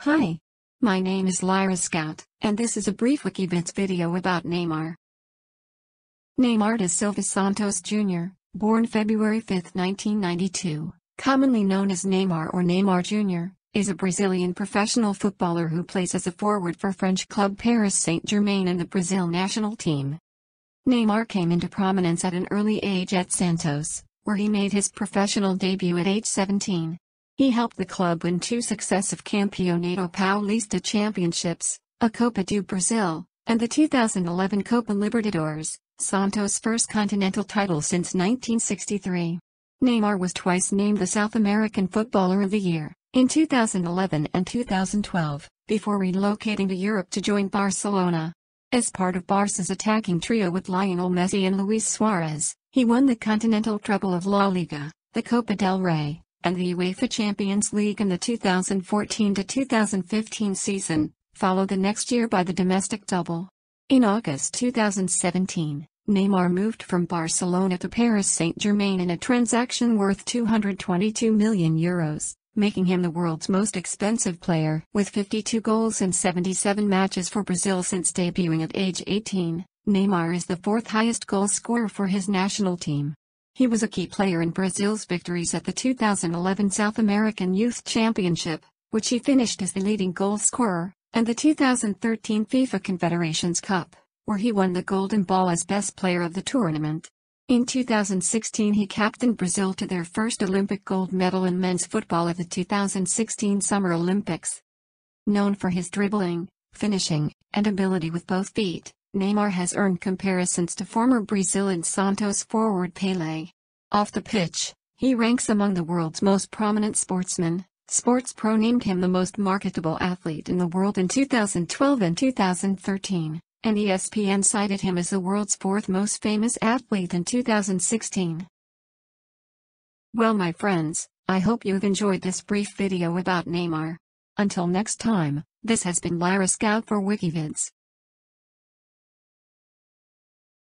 Hi. My name is Lyra Scout, and this is a brief Wikivids video about Neymar. Neymar da Silva Santos Jr., born February 5, 1992, commonly known as Neymar or Neymar Jr., is a Brazilian professional footballer who plays as a forward for French club Paris Saint-Germain and the Brazil national team. Neymar came into prominence at an early age at Santos, where he made his professional debut at age 17. He helped the club win two successive Campeonato Paulista championships, a Copa do Brasil, and the 2011 Copa Libertadores, Santos' first continental title since 1963. Neymar was twice named the South American Footballer of the Year, in 2011 and 2012, before relocating to Europe to join Barcelona. As part of Barca's attacking trio with Lionel Messi and Luis Suarez, he won the continental treble of La Liga, the Copa del Rey, and the UEFA Champions League in the 2014-2015 season, followed the next year by the domestic double. In August 2017, Neymar moved from Barcelona to Paris Saint-Germain in a transaction worth 222 million euros, making him the world's most expensive player. With 52 goals in 77 matches for Brazil since debuting at age 18, Neymar is the fourth highest goal scorer for his national team. He was a key player in Brazil's victories at the 2011 South American Youth Championship, which he finished as the leading goal scorer, and the 2013 FIFA Confederations Cup, where he won the Golden Ball as best player of the tournament. In 2016 he captained Brazil to their first Olympic gold medal in men's football at the 2016 Summer Olympics. Known for his dribbling, finishing, and ability with both feet, Neymar has earned comparisons to former Brazilian Santos forward Pelé. Off the pitch, he ranks among the world's most prominent sportsmen. Sports Pro named him the most marketable athlete in the world in 2012 and 2013, and ESPN cited him as the world's fourth most famous athlete in 2016. Well my friends, I hope you've enjoyed this brief video about Neymar. Until next time, this has been Lyra Scout for Wikivids.